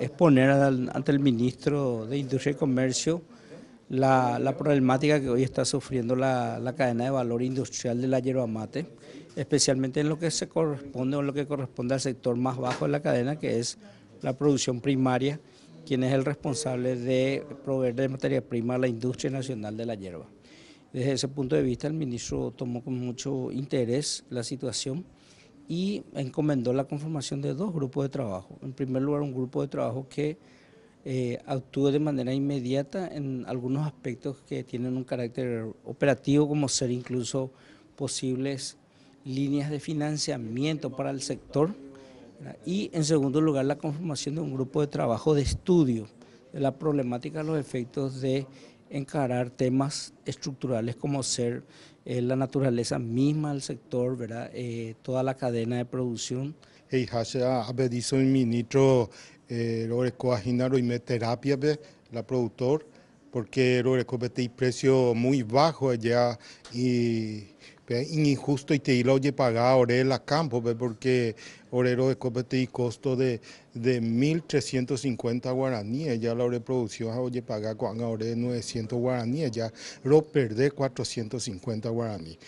exponer ante el ministro de Industria y Comercio la, problemática que hoy está sufriendo la, cadena de valor industrial de la yerba mate, especialmente en lo que se corresponde o en lo que corresponde al sector más bajo de la cadena, que es la producción primaria, quien es el responsable de proveer de materia prima a la industria nacional de la hierba. Desde ese punto de vista, el ministro tomó con mucho interés la situación y encomendó la conformación de dos grupos de trabajo. En primer lugar, un grupo de trabajo que eh, actúe de manera inmediata en algunos aspectos que tienen un carácter operativo, como ser incluso posibles líneas de financiamiento para el sector. Y en segundo lugar, la conformación de un grupo de trabajo de estudio de la problemática, los efectos de encarar temas estructurales como ser eh, la naturaleza misma del sector, ¿verdad? Eh, toda la cadena de producción. Hey, hasha abedizo el ministro eh, y me terapia la productor porque lo recopete precio muy bajo allá y injusto y te lo oye pagar ahora la campo porque orero de copete y costo de, de 1.350 guaraníes, ya la producción oye pagar con ahora 900 guaraníes, ya lo perdé 450 guaraníes.